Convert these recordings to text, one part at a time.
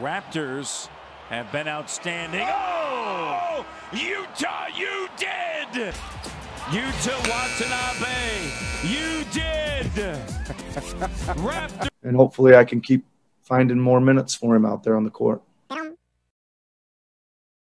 Raptors have been outstanding. Oh! Utah, you did! Utah Watanabe, you did! Raptors. And hopefully I can keep finding more minutes for him out there on the court.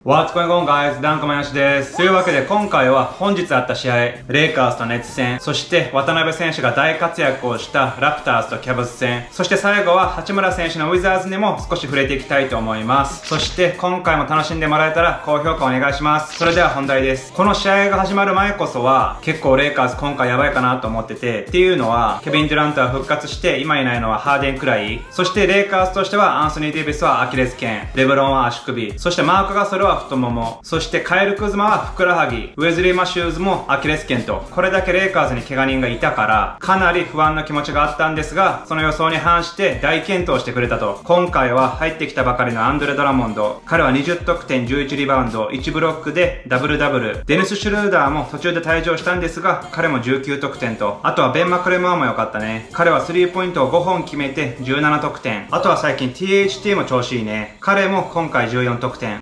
What's going on guys? ダンコマヨシです。というわけで今回は本日あった試合、レイカーズとネッツ戦、そして渡辺選手が大活躍をしたラプターズとキャブス戦、そして最後は八村選手のウィザーズにも少し触れていきたいと思います。そして今回も楽しんでもらえたら高評価お願いします。それでは本題です。この試合が始まる前こそは結構レイカーズ今回やばいかなと思ってて、っていうのはケビン・デュラントは復活して今いないのはハーデンくらい、そしてレイカーズとしてはアンソニー・デイビスはアキレス腱、レブロンは足首、そしてマーク・ガソルは太もも、そしてカイル・クズマはふくらはぎ、ウェズリー・マシューズもアキレス腱と、これだけレイカーズに怪我人がいたから、かなり不安な気持ちがあったんですが、その予想に反して大健闘してくれたと。今回は入ってきたばかりのアンドレ・ドラモンド、彼は20得点、11リバウンド、1ブロックでダブルダブル。デニス・シュルーダーも途中で退場したんですが、彼も19得点と、あとはベン・マクレモアも良かったね。彼はスリーポイントを5本決めて17得点。あとは最近 THT も調子いいね。彼も今回14得点。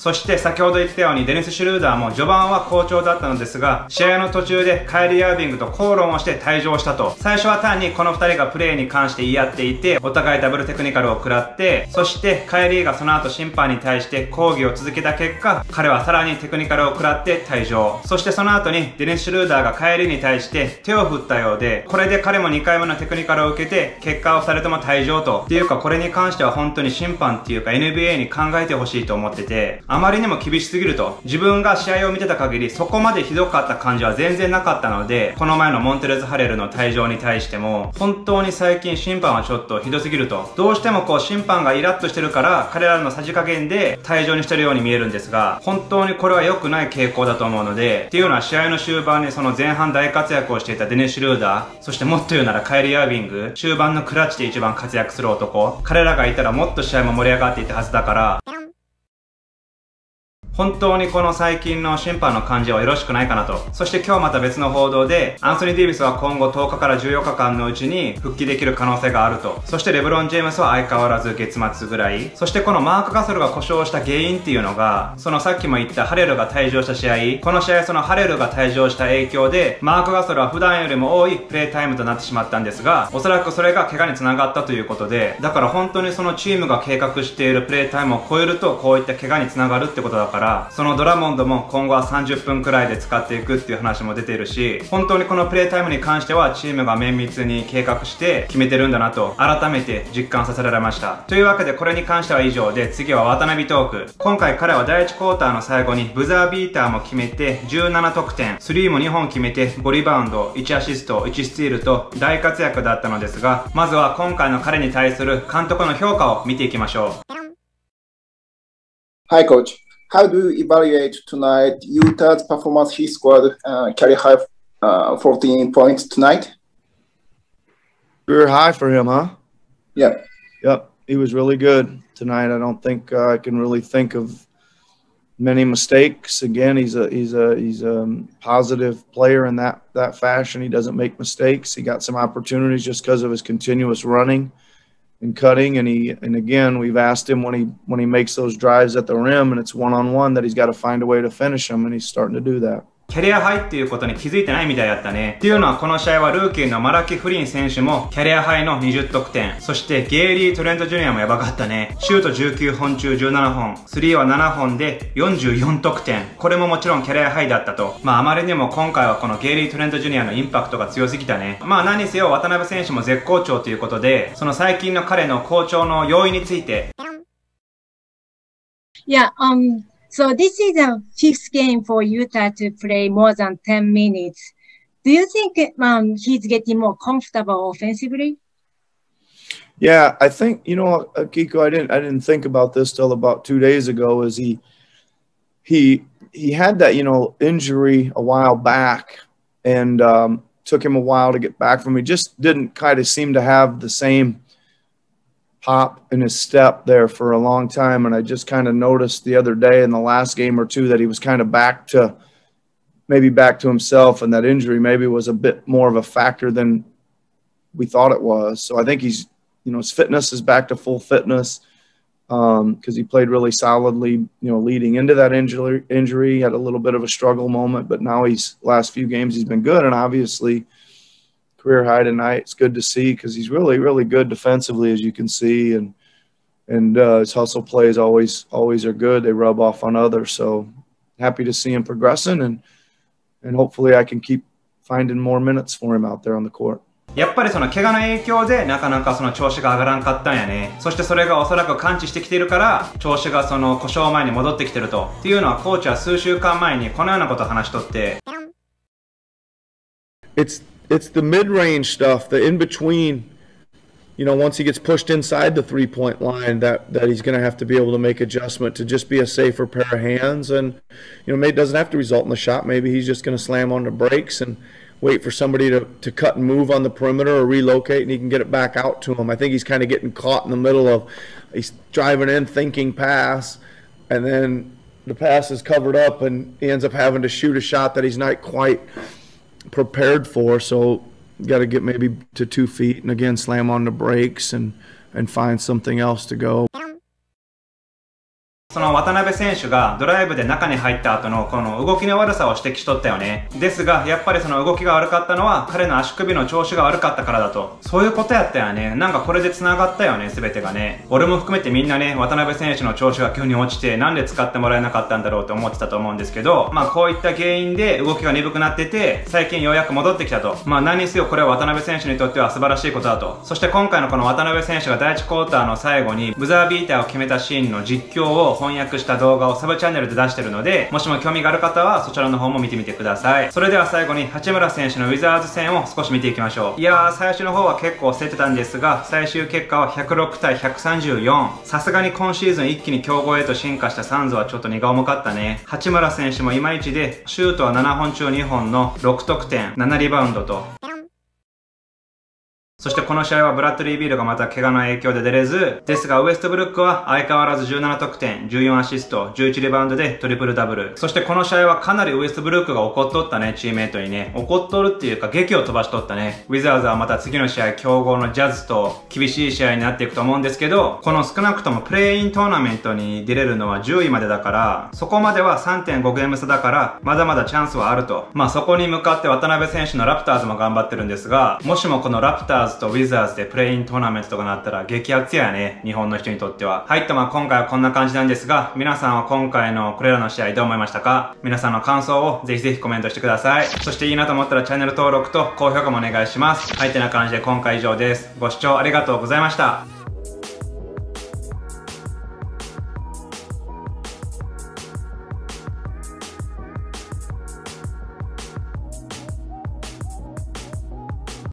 そして先ほど言ったようにデニス・シュルーダーも序盤は好調だったのですが、試合の途中でカイリー・アービングと口論をして退場したと。最初は単にこの2人がプレーに関して言い合っていて、お互いダブルテクニカルを食らって、そしてカイリーがその後審判に対して抗議を続けた結果、彼はさらにテクニカルを食らって退場。そしてその後にデニス・シュルーダーがカイリーに対して手を振ったようで、これで彼も2回目のテクニカルを受けて、結果を2人とも退場と。っていうかこれに関しては本当に審判っていうか NBA に考えてほしいと思ってて、あまりにも厳しすぎると。自分が試合を見てた限り、そこまでひどかった感じは全然なかったので、この前のモンテレズ・ハレルの退場に対しても、本当に最近審判はちょっとひどすぎると。どうしてもこう審判がイラッとしてるから、彼らのさじ加減で退場にしてるように見えるんですが、本当にこれは良くない傾向だと思うので、っていうのは試合の終盤にその前半大活躍をしていたデネシュルーダー、そしてもっと言うならカイリー・アービング、終盤のクラッチで一番活躍する男、彼らがいたらもっと試合も盛り上がっていたはずだから、本当にこの最近の審判の感じはよろしくないかなと。そして今日また別の報道で、アンソニー・デイビスは今後10日から14日間のうちに復帰できる可能性があると。そしてレブロン・ジェームスは相変わらず月末ぐらい。そしてこのマーク・ガソルが故障した原因っていうのが、そのさっきも言ったハレルが退場した試合、この試合そのハレルが退場した影響で、マーク・ガソルは普段よりも多いプレイタイムとなってしまったんですが、おそらくそれが怪我につながったということで、だから本当にそのチームが計画しているプレイタイムを超えるとこういった怪我につながるってことだから、からそのドラモンドも今後は30分くらいで使っていくっていう話も出ているし、本当にこのプレイタイムに関してはチームが綿密に計画して決めてるんだなと改めて実感させられました。というわけでこれに関しては以上で次は渡辺トーク。今回彼は第1クォーターの最後にブザービーターも決めて17得点、3も2本決めて5リバウンド、1アシスト、1スティールと大活躍だったのですが、まずは今回の彼に対する監督の評価を見ていきましょう。Hi, coach. How do you evaluate tonight Utah's performance? He scored uh, carry high uh, 14 points tonight. Career high for him, huh? Yep. Yep. He was really good tonight. I don't think uh, I can really think of many mistakes. Again, he's a he's a he's a positive player in that that fashion. He doesn't make mistakes. He got some opportunities just because of his continuous running and cutting and he and again we've asked him when he when he makes those drives at the rim and it's one on one that he's got to find a way to finish them and he's starting to do that キャリアハイっていうことに気づいてないみたいだったね。っていうのはこの試合はルーキーのマラキ・フリン選手もキャリアハイの20得点。そしてゲイリー・トレント・ジュニアもやばかったね。シュート19本中17本。スリーは7本で44得点。これももちろんキャリアハイだったと。まああまりにも今回はこのゲイリー・トレント・ジュニアのインパクトが強すぎたね。まあ何せよ渡辺選手も絶好調ということで、その最近の彼の好調の要因について。Yeah, um, So this is the fifth game for Utah to play more than 10 minutes. Do you think um, he's getting more comfortable offensively? Yeah, I think you know, Kiko. I didn't I didn't think about this till about two days ago. Is he he he had that you know injury a while back, and um, took him a while to get back from. He just didn't kind of seem to have the same pop in his step there for a long time. And I just kind of noticed the other day in the last game or two that he was kind of back to maybe back to himself. And that injury maybe was a bit more of a factor than we thought it was. So I think he's, you know his fitness is back to full fitness Um, because um, he played really solidly. You know, leading into that injury, injury had a little bit of a struggle moment, but now he's last few games he's been good, and obviously career high tonight. It's good to see because he's really really good defensively as you can see, and and uh, his hustle plays always always are good. They rub off on others, so happy to see him progressing and and hopefully I can keep finding more minutes for him out there on the court. やっぱりその怪我の影響でなかなかその調子が上がらんかったんやね。そしてそれがおそらく感知してきているから、調子がその故障前に戻ってきてると。っていうのはコーチは数週間前にこのようなことを話しとって。It's, it's the mid-range stuff, the in-between you know, once he gets pushed inside the three point line, that, that he's going to have to be able to make adjustment to just be a safer pair of hands. And, you know, maybe it doesn't have to result in the shot. Maybe he's just going to slam on the brakes and wait for somebody to, to cut and move on the perimeter or relocate and he can get it back out to him. I think he's kind of getting caught in the middle of he's driving in, thinking pass, and then the pass is covered up and he ends up having to shoot a shot that he's not quite prepared for. So got to get maybe to two feet and again slam on the brakes and and find something else to go. その渡辺選手がドライブで中に入った後のこの動きの悪さを指摘しとったよね。ですが、やっぱりその動きが悪かったのは彼の足首の調子が悪かったからだと。そういうことやったよね。なんかこれで繋がったよね、すべてがね。俺も含めてみんなね、渡辺選手の調子が急に落ちて、なんで使ってもらえなかったんだろうと思ってたと思うんですけど、まあこういった原因で動きが鈍くなってて、最近ようやく戻ってきたと。まあ何にせよこれは渡辺選手にとっては素晴らしいことだと。そして今回のこの渡辺選手が第1クォーターの最後にブザービーターを決めたシーンの実況を翻訳した動画をサブチャンネルで出してるので、もしも興味がある方はそちらの方も見てみてください。それでは最後に八村選手のウィザーズ戦を少し見ていきましょう。いやー、最初の方は結構捨ててたんですが、最終結果は106対134。さすがに今シーズン一気に強豪へと進化したサンズはちょっと荷が重かったね。八村選手もいまいちで、シュートは7本中2本の6得点、7リバウンドと、そしてこの試合はブラッドリー・ビールがまた怪我の影響で出れず、ですがウエストブルックは相変わらず17得点、14アシスト、11リバウンドでトリプルダブル。そしてこの試合はかなりウエストブルックが怒っとったね、チームメイトにね。怒っとるっていうか、劇を飛ばしとったね。ウィザーズはまた次の試合、強豪のジャズと厳しい試合になっていくと思うんですけど、この少なくともプレイイントーナメントに出れるのは10位までだから、そこまでは3.5ゲーム差だから、まだまだチャンスはあると。まあそこに向かって渡辺選手のラプターズも頑張ってるんですが、もしもこのラプターズーズとウィザーズでプレイントーナメントとかなったら激アツやね。日本の人にとっては。はい、とまあ今回はこんな感じなんですが、皆さんは今回のこれらの試合どう思いましたか？皆さんの感想をぜひぜひコメントしてください。そしていいなと思ったらチャンネル登録と高評価もお願いします。はい、てな感じで今回以上です。ご視聴ありがとうございました。